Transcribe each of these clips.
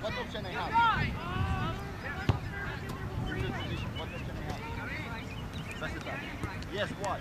What option I have? What option have? Yes, what?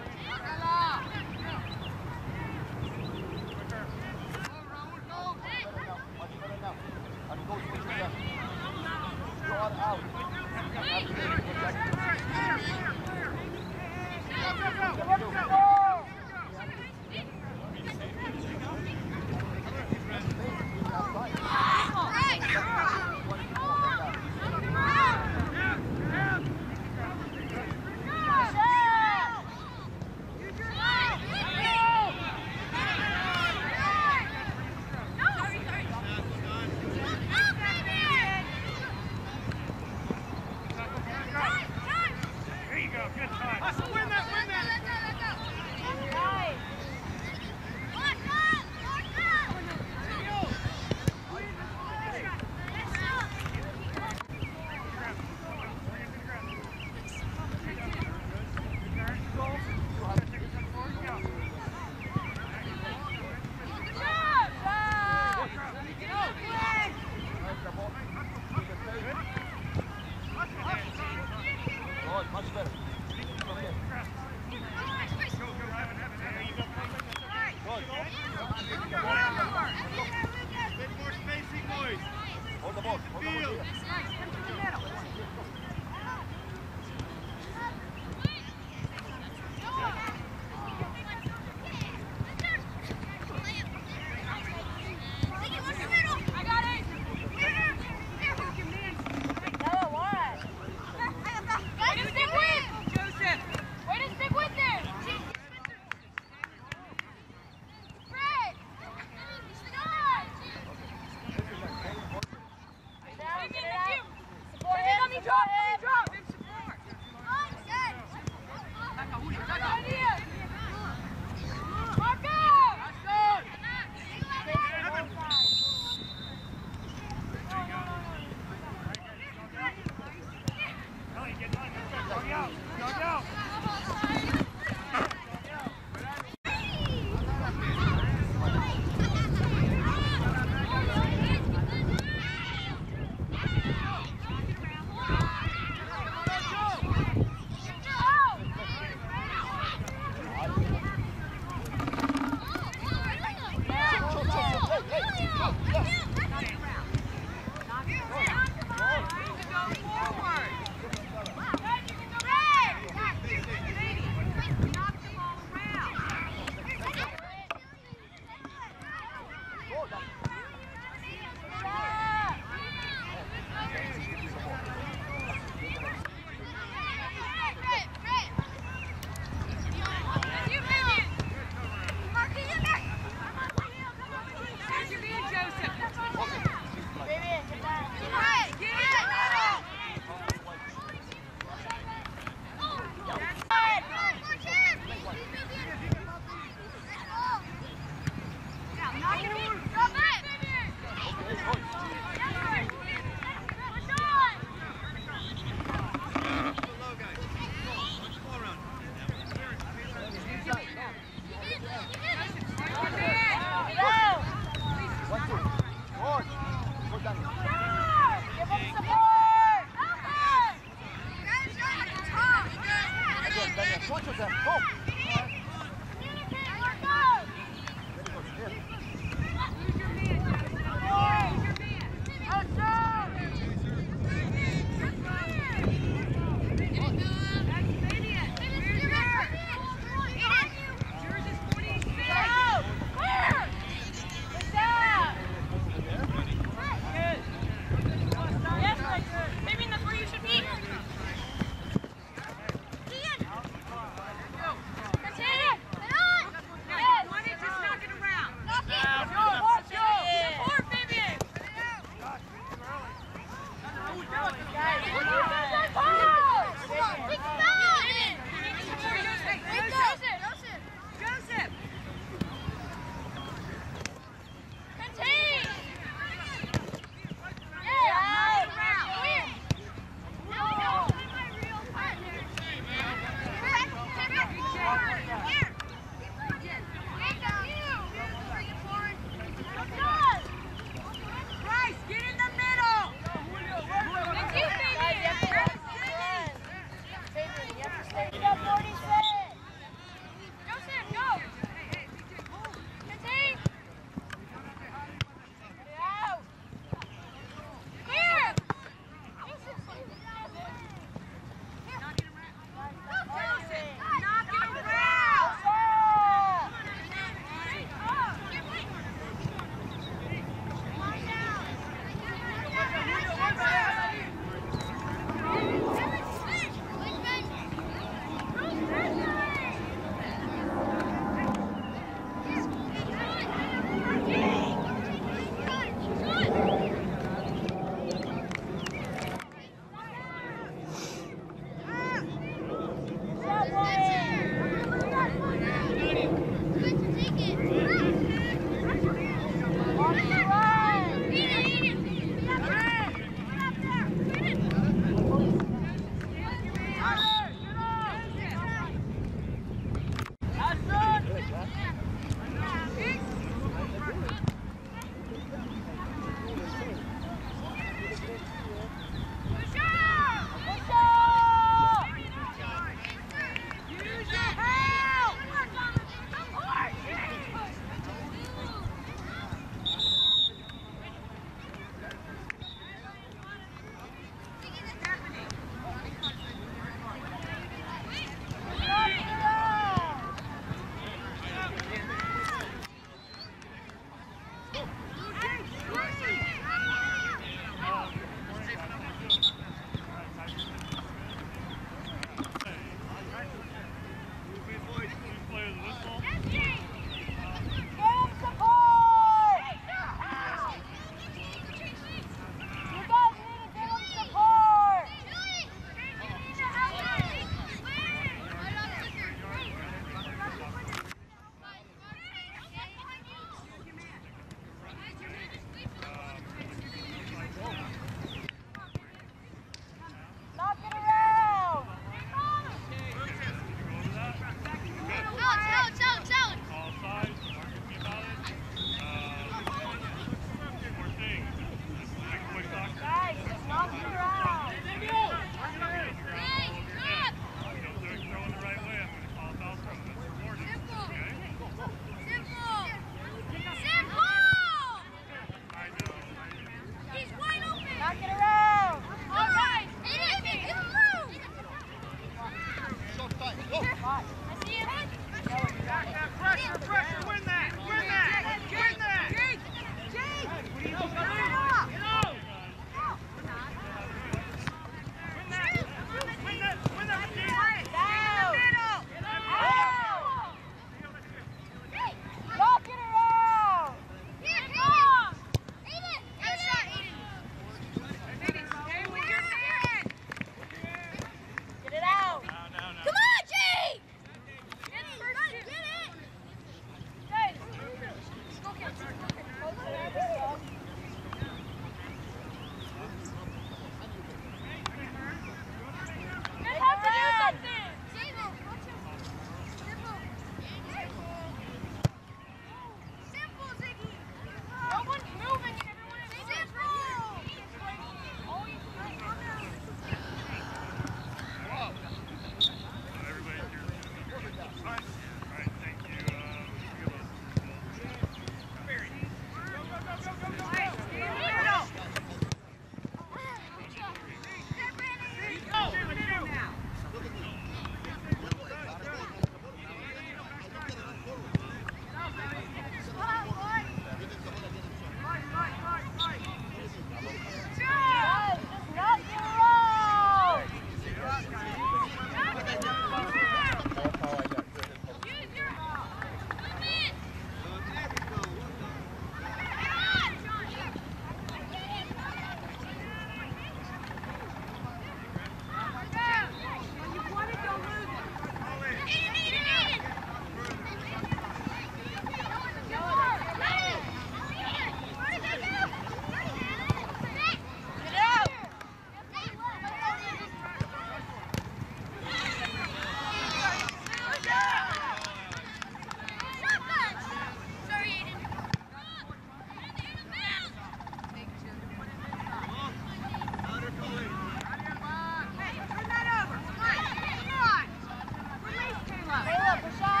up, Rashad.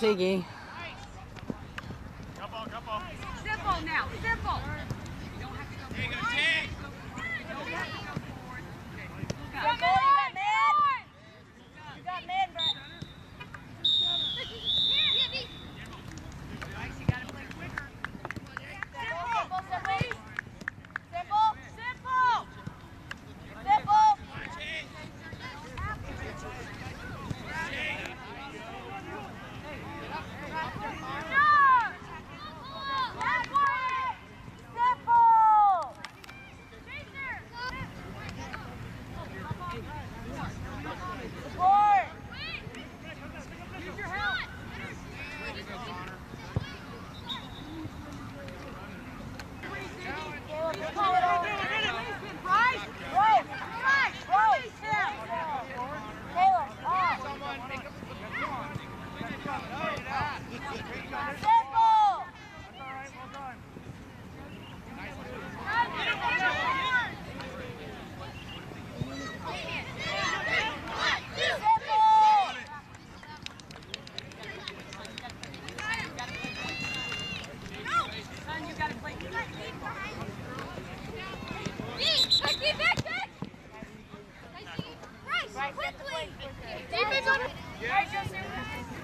Ziggy. Simple now, simple. Got Thank you.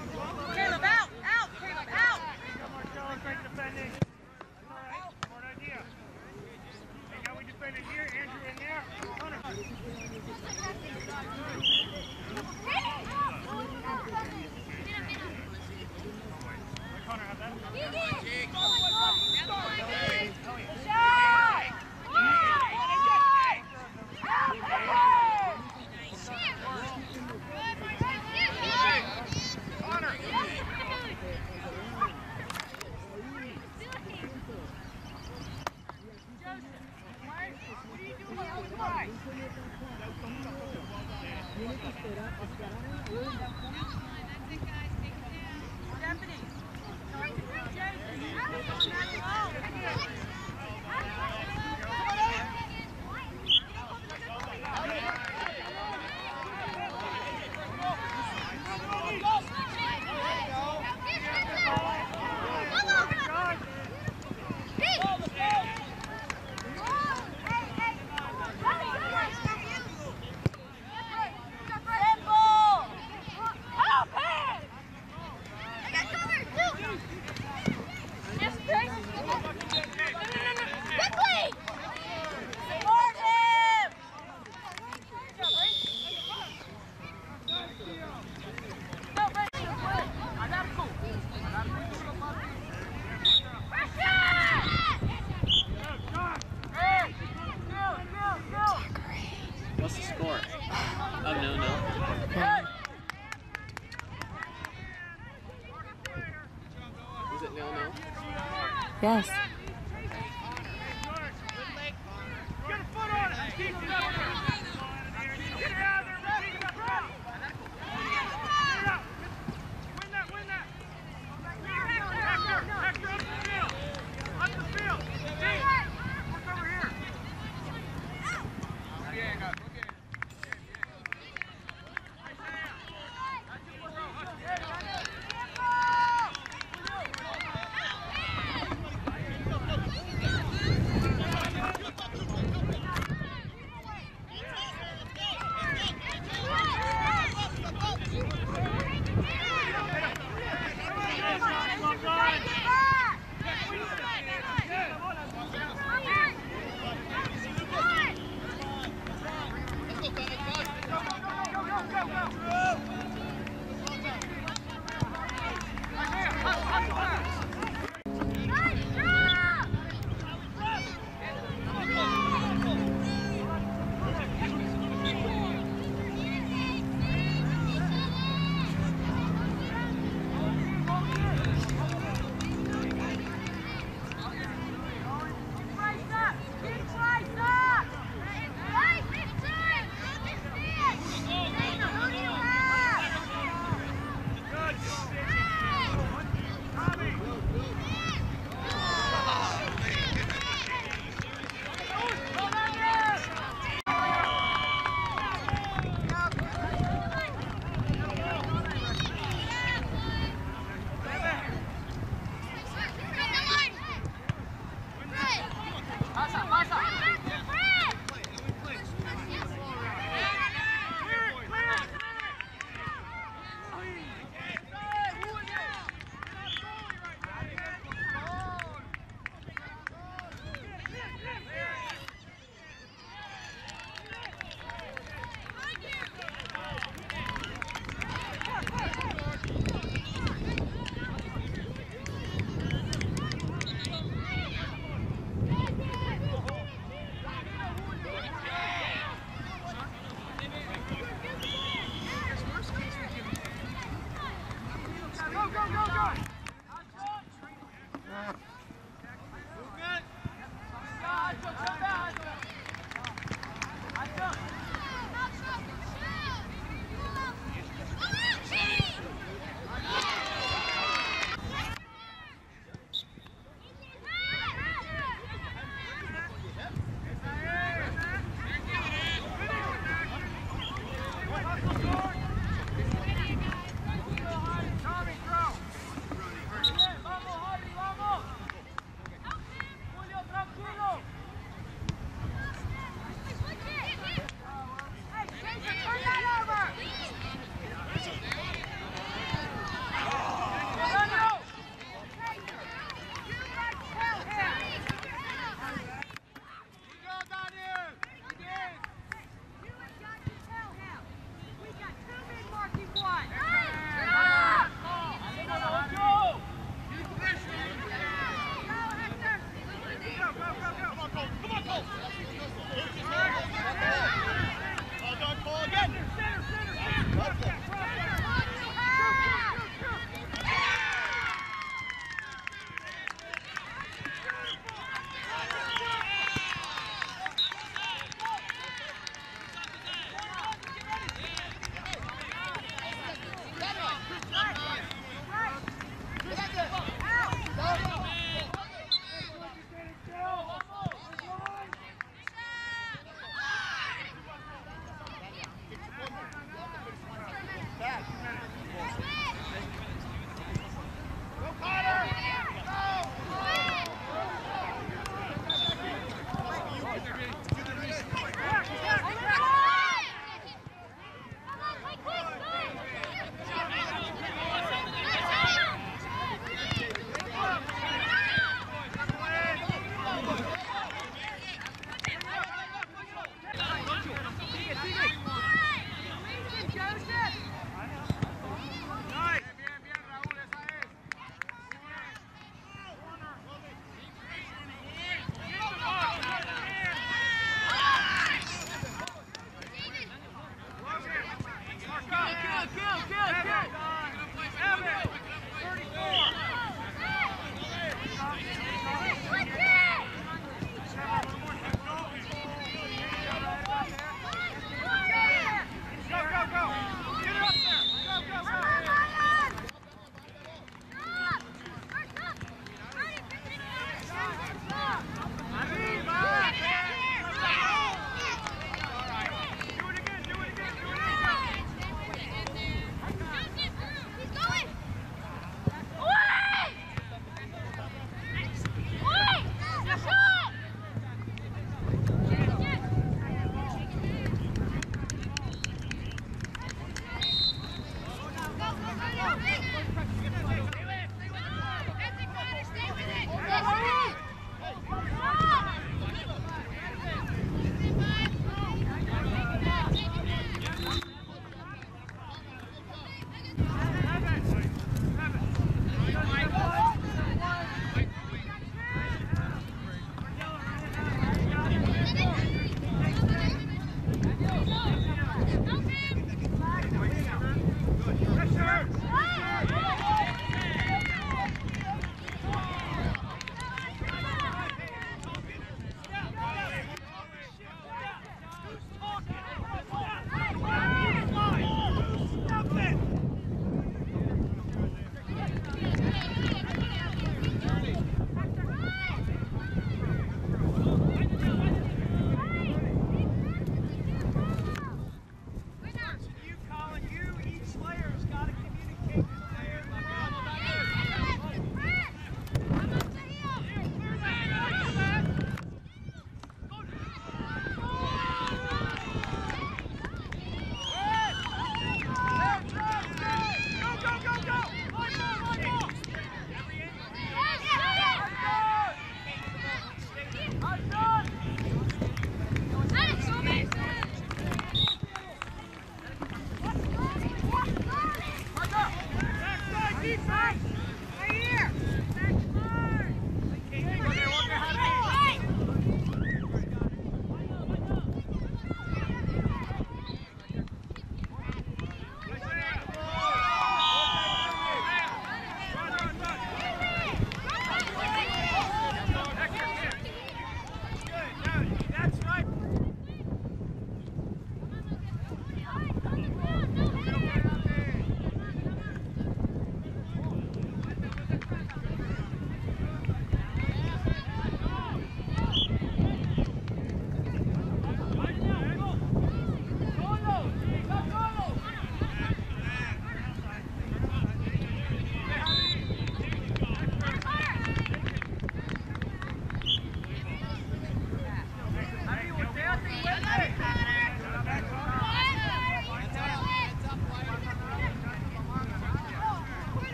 Yes.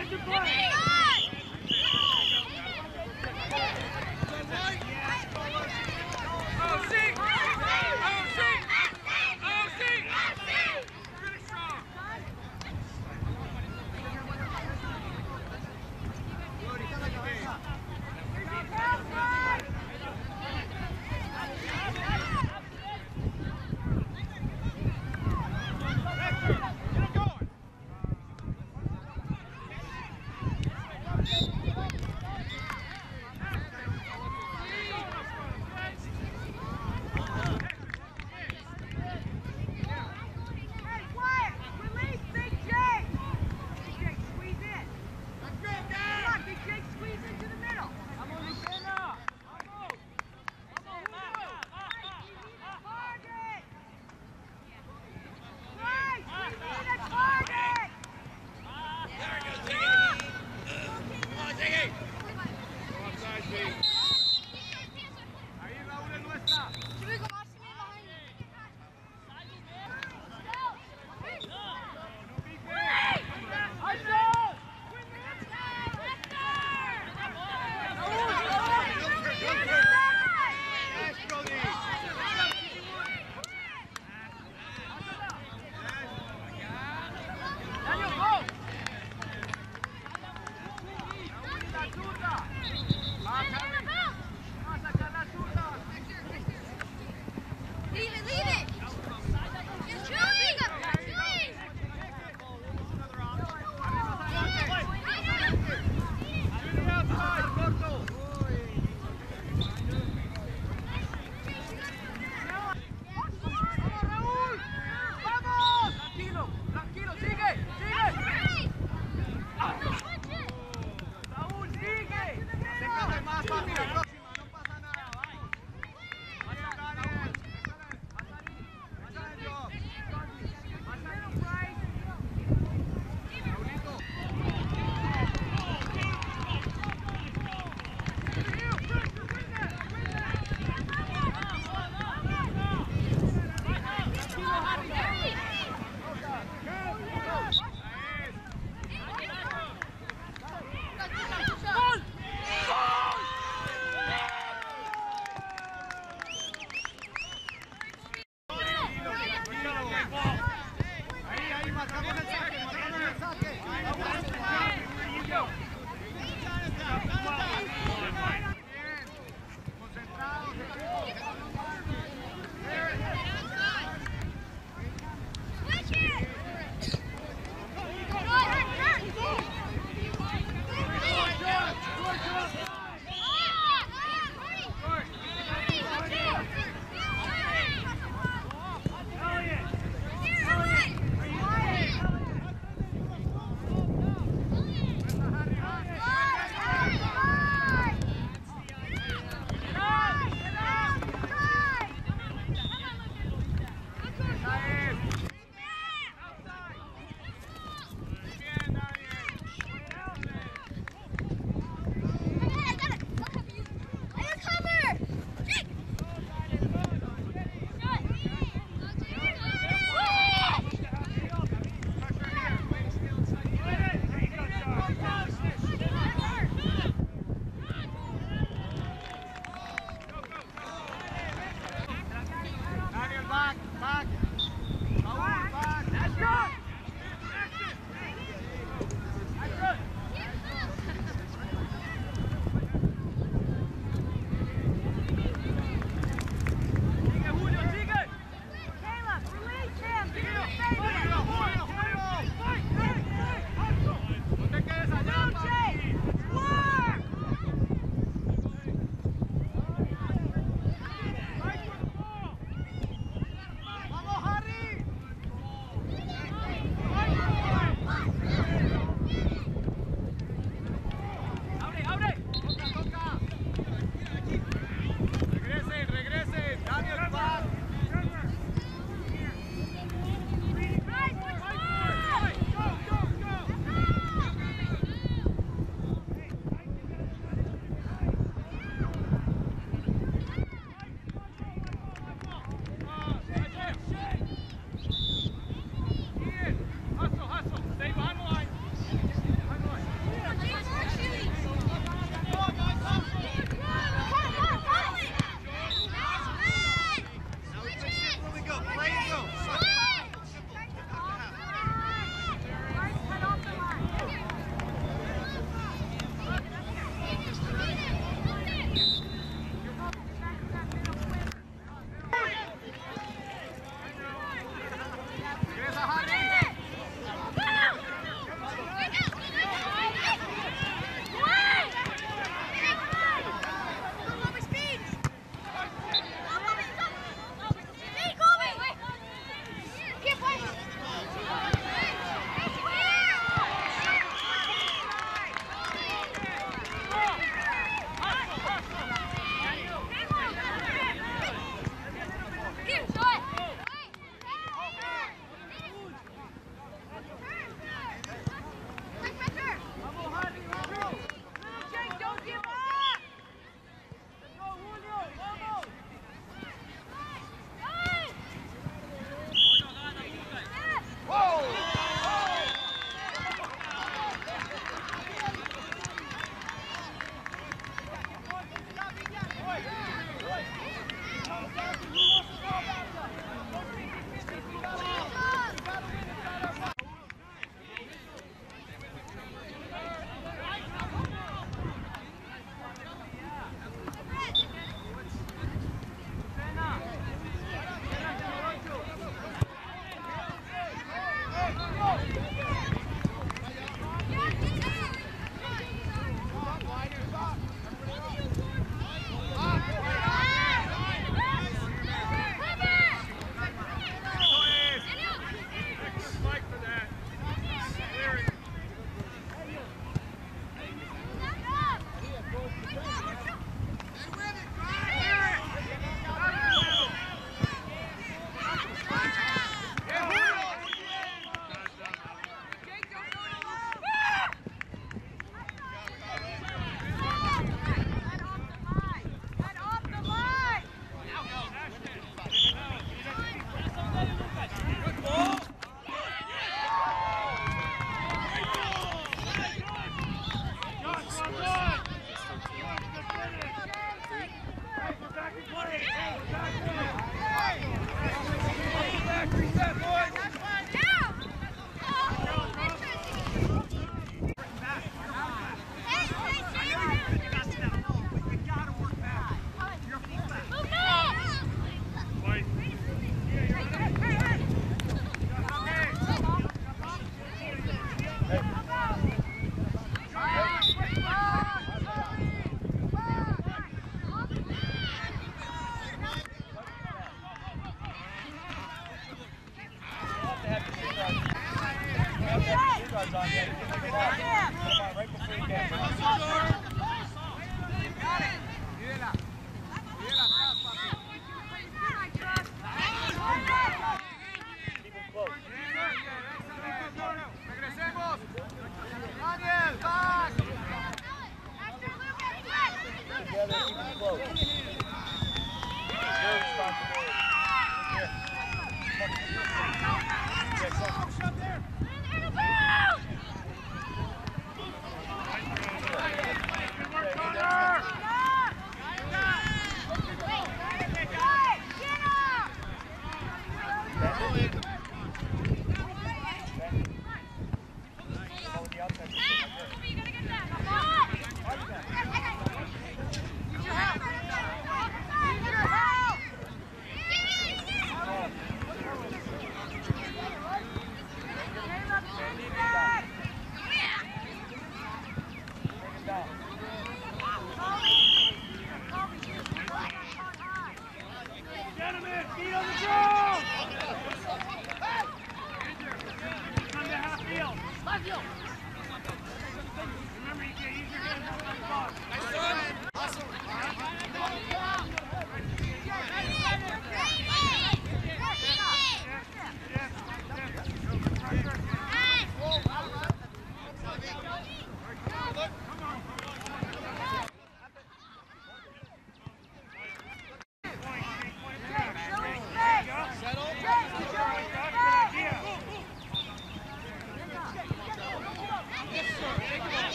Side to play.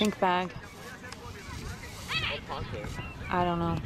Pink bag. I don't know.